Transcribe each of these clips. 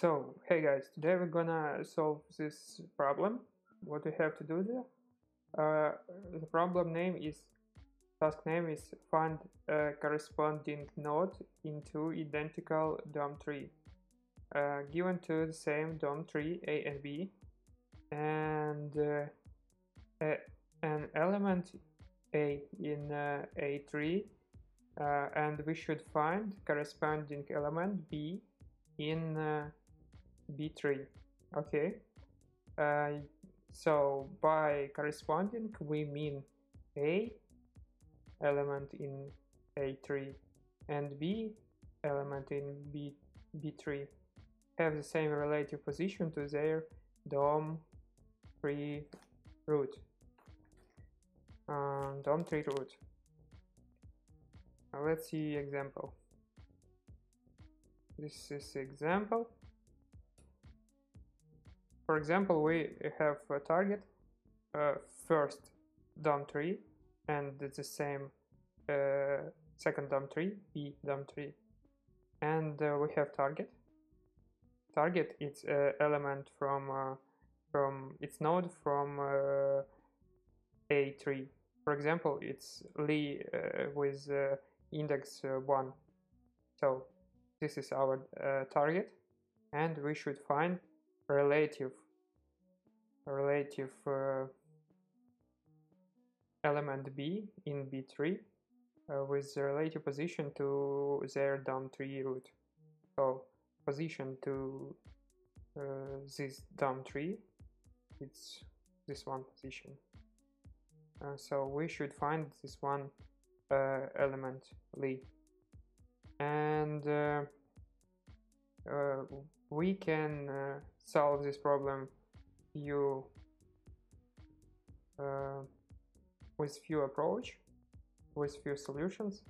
So, hey guys, today we're gonna solve this problem. What we have to do there? Uh, the problem name is, task name is find a corresponding node in two identical DOM tree, uh, given to the same DOM tree A and B, and uh, a, an element A in uh, A tree, uh, and we should find corresponding element B in uh, b tree okay. Uh, so by corresponding we mean a element in a tree and b element in b b3 have the same relative position to their dom tree root. Um, dom tree root. Now let's see example. This is example for example we have a target uh, first DOM tree and the same uh, second DOM tree b DOM tree. And uh, we have target. Target it's uh, element from uh, from its node from uh, a tree for example it's li with index 1 so this is our target and we should find relative relative uh, element b in b tree uh, with the relative position to their DOM tree root. So position to uh, this DOM tree, it's this one position. Uh, so we should find this one uh, element li and uh, we can solve this problem you uh, with few approach with few solutions.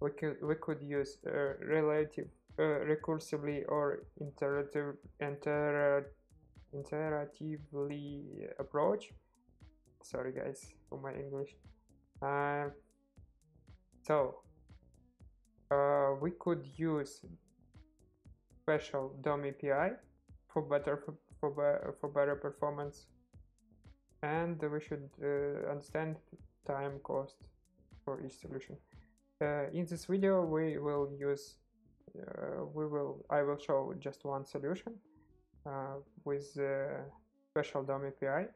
We could we could use uh, relative uh, recursively or iterative inter iteratively approach. Sorry guys for my english. Uh, so uh, we could use special DOM API for better for, for better performance. And we should uh, understand time cost for each solution. Uh, in this video we will use uh, we will I will show just one solution uh, with special DOM API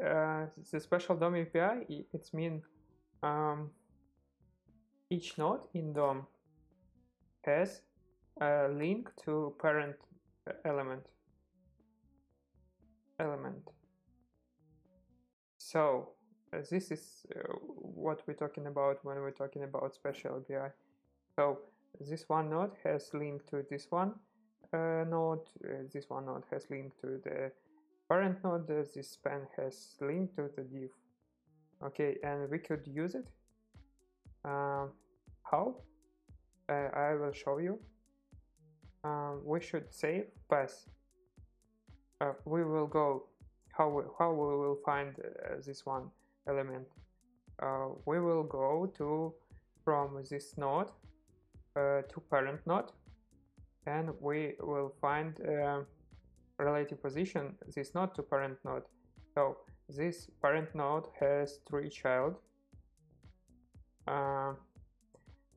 the special DOM API it's mean um, each node in DOM has a link to parent element. Element. So uh, this is uh, what we're talking about when we're talking about special API so this one node has link to this one uh, node uh, this one node has link to the parent node uh, this span has link to the div. Okay and we could use it. Um, how? Uh, I will show you um, we should save pass. Uh, we will go how we, how we will find uh, this one element. Uh, we will go to from this node uh, to parent node, and we will find uh, relative position this node to parent node. So this parent node has three child, uh,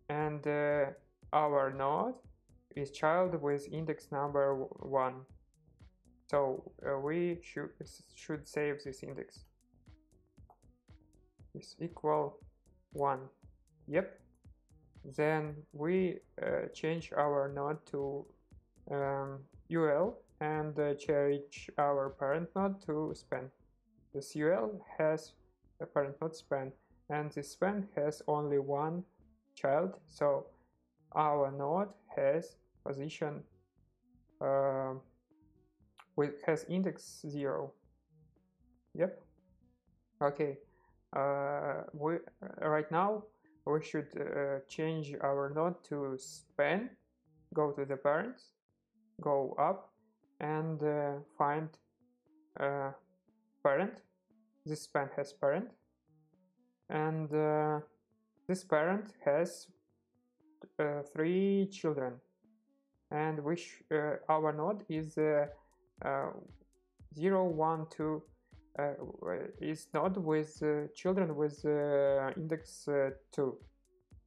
and our node is child with index number 1 so uh, we should should save this index. Is equal 1 yep. Then we uh, change our node to um, ul and uh, change our parent node to span. This ul has a parent node span and this span has only one child. So our node has position uh, with has index 0 yep. Okay. Uh, we right now we should uh, change our node to span go to the parents go up and uh, find uh, parent. This span has parent. And uh, this parent has three children and which uh, our node is uh, uh, 0 1 2 uh, is node with uh, children with uh, index 2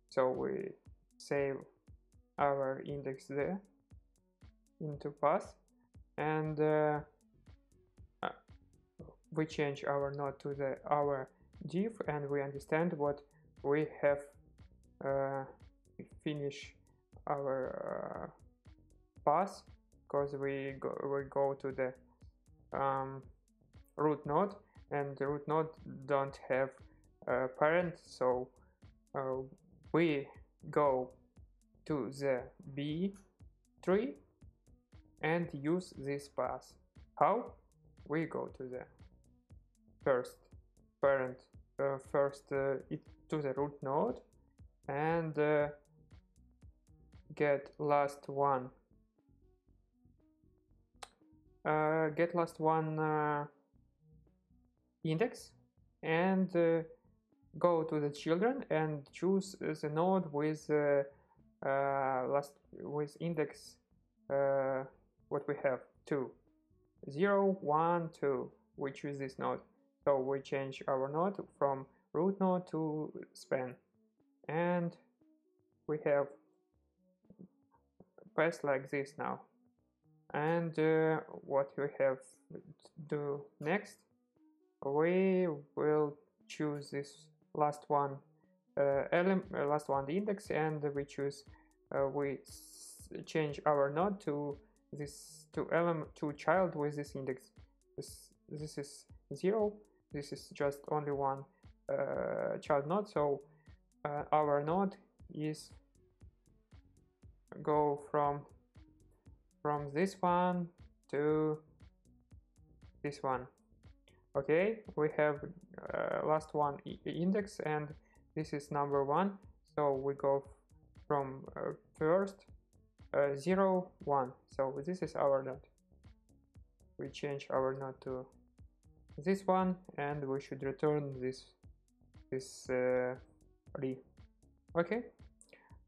so we save our index there into path and we change our node to the our div and we understand what we have uh, finish our uh, path because we go, we go to the um, root node and the root node don't have a parent so uh, we go to the B tree and use this path how? We go to the first parent uh, first uh, it to the root node and uh, get last one uh, get last one uh, index and uh, go to the children and choose the node with uh, uh, last with index uh, what we have 2 0 1 2 we choose this node. So we change our node from root node to span. And we have path like this now and uh, what we have to do next we will choose this last one uh, element uh, last one the index and we choose uh, we change our node to this to element to child with this index. This this is zero. This is just only one uh, child node. So uh, our node is go from from this one to this one. Okay we have uh, last one index and this is number one. So we go from uh, first uh, zero one. So this is our node. We change our node to this one and we should return this this uh, okay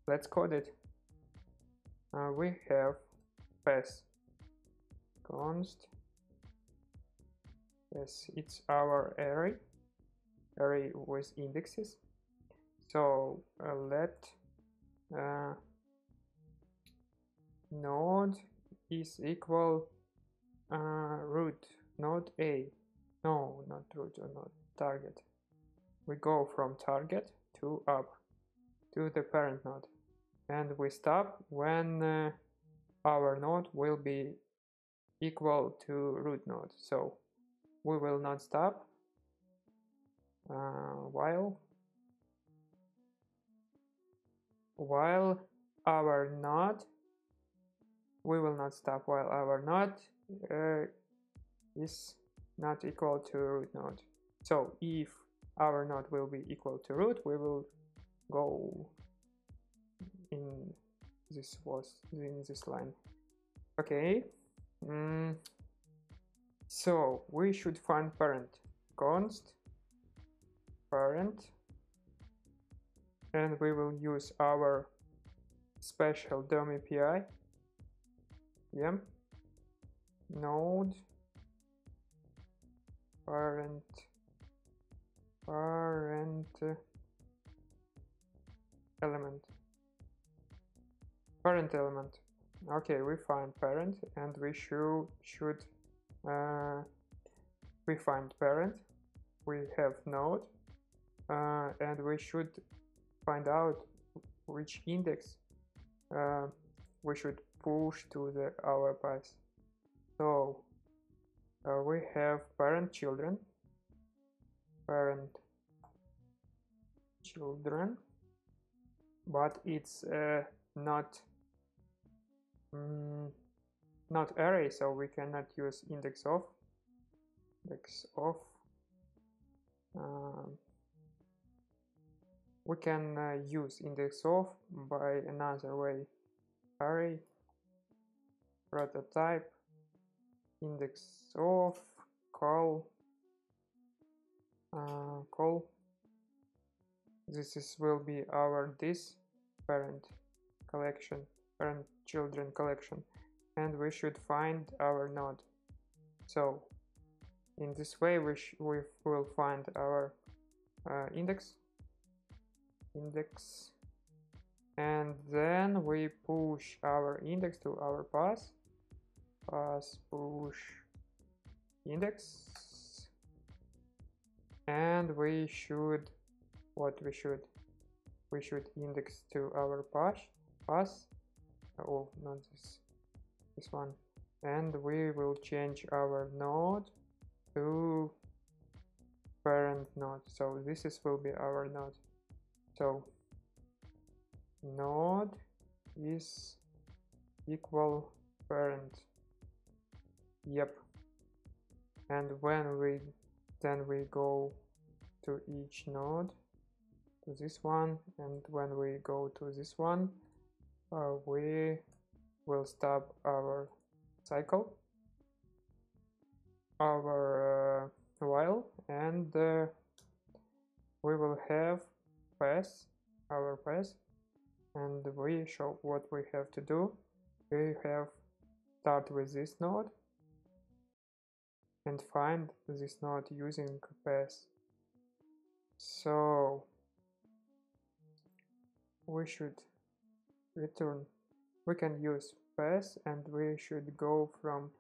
let's code it. Uh, we have path const. Yes it's our array. Array with indexes. So uh, let uh, node is equal uh, root node a. No not root or not target. We go from target to up to the parent node. And we stop when uh, our node will be equal to root node. So we will not stop uh, while while our node we will not stop while our node uh, is not equal to root node. So if our node will be equal to root we will go in this was in this line. Okay mm. so we should find parent const parent and we will use our special DOM API yeah. Node parent parent element parent element. Okay we find parent and we should should uh, we find parent. We have node uh, and we should find out which index uh, we should push to the our path so uh, we have parent children parent children but it's uh, not mm, not array so we cannot use index of index of um, we can uh, use index of by another way. Array prototype index of call uh, call. This is will be our this parent collection parent children collection and we should find our node so in this way we, we will find our uh, index index and then we push our index to our pass pass push index and we should what we should we should index to our pass pass oh not this this one. And we will change our node to parent node. So this is will be our node. So node is equal parent. Yep. And when we then we go to each node to this one and when we go to this one uh, we will stop our cycle our uh, while and uh, we will have pass our pass and we show what we have to do we have start with this node and find this node using pass. So we should return. We can use pass and we should go from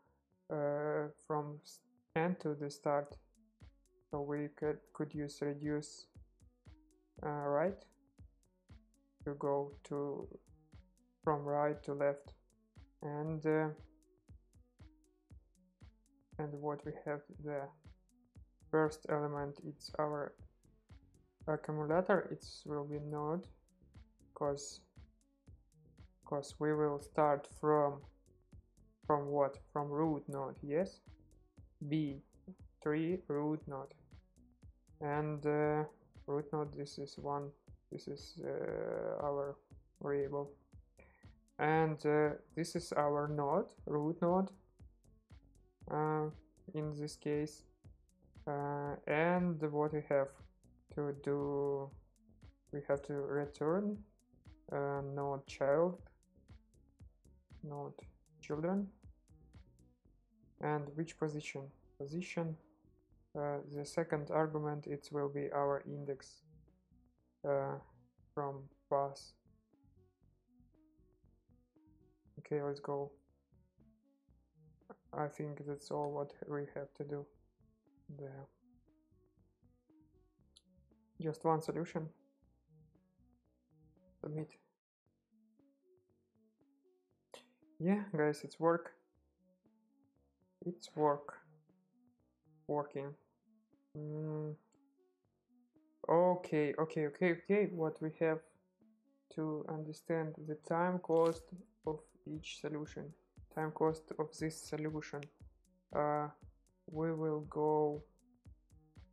uh, from end to the start. So we could, could use reduce uh, right? To go to from right to left. And uh, and what we have the first element it's our accumulator. It will be node because because we will start from from what? From root node yes? B tree root node. And uh, root node this is one this is uh, our variable. And uh, this is our node root node uh, in this case. Uh, and what we have to do we have to return uh, node child node children. And which position? Position uh, the second argument it will be our index uh, from pass. Okay let's go. I think that's all what we have to do there. Just one solution. Submit yeah guys it's work. It's work. Working. Mm. okay okay okay okay. What we have to understand the time cost of each solution. Time cost of this solution. Uh, we will go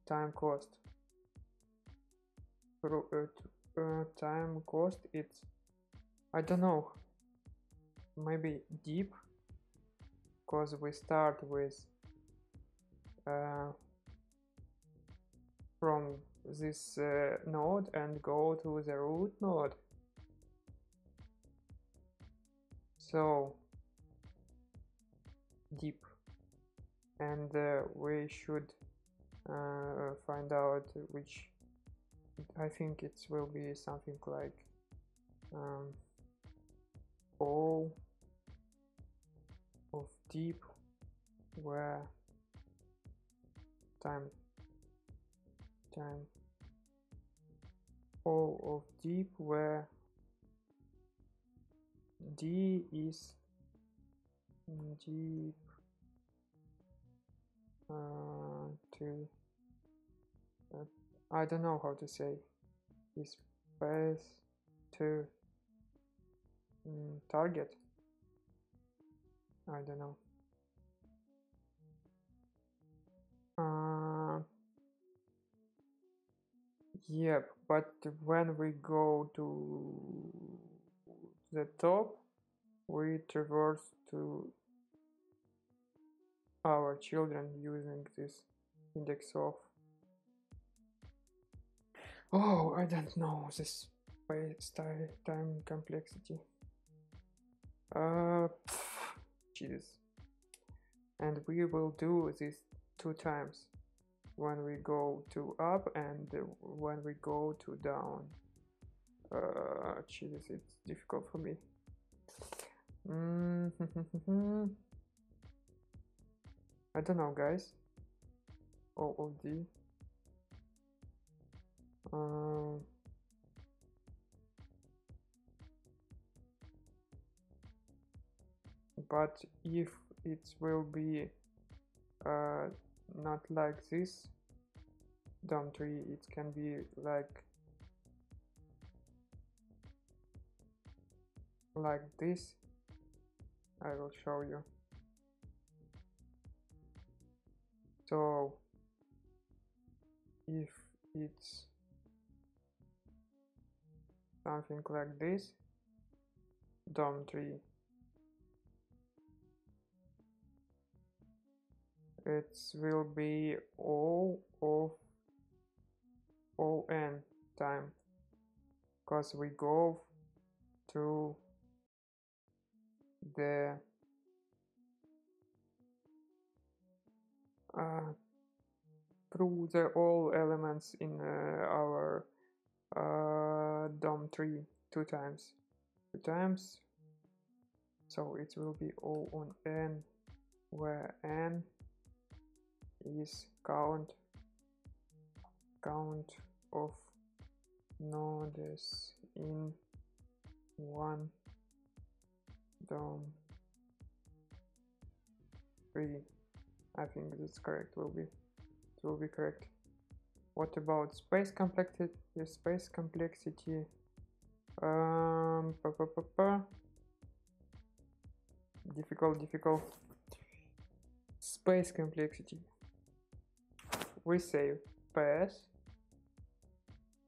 time cost. Uh, uh, time cost it's I don't know maybe deep because we start with uh, from this uh, node and go to the root node. So deep. And uh, we should uh, find out which I think it will be something like um, O of deep where time. Time. O of deep where D is deep. Uh, to uh, I don't know how to say. Is path to mm, target I don't know. Uh, yep but when we go to the top we traverse to our children using this index of oh I don't know this style time complexity. Uh, Jesus. And we will do this two times when we go to up and when we go to down. Uh, Jesus, it's difficult for me. Mm -hmm. I don't know, guys. O O D. Uh, but if it will be uh, not like this DOM tree it can be like like this. I will show you. So if it's something like this DOM tree it will be all of on time. Because we go to the uh, through the all elements in uh, our uh, DOM tree two times. Two times. So it will be O on n where n is count count of nodes in one DOM tree. I think that's correct will be it will be correct. What about space complexity space complexity um pa, pa, pa, pa. difficult difficult space complexity we say pass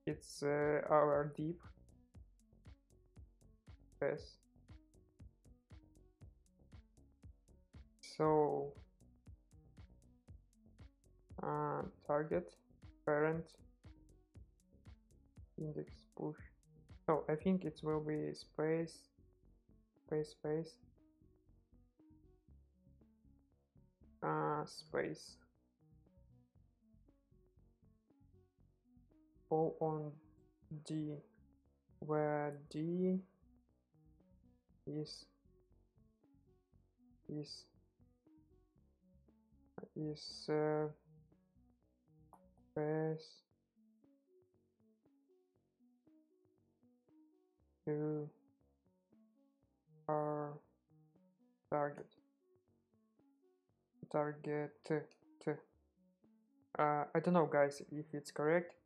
it's uh, our deep pass so uh, target parent index push. So I think it will be space space space. Uh, space O on D where D is is is uh, to our target target t, t. Uh, I don't know guys if it's correct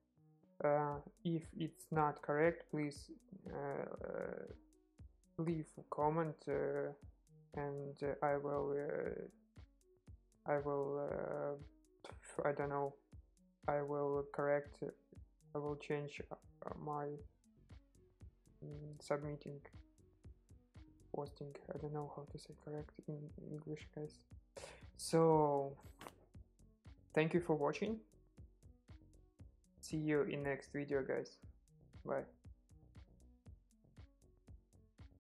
if it's not correct please uh, leave a comment uh, and I will uh, I will uh, I don't know I will correct I will change my um, submitting posting. I don't know how to say correct in English guys. So thank you for watching see you in next video guys. Bye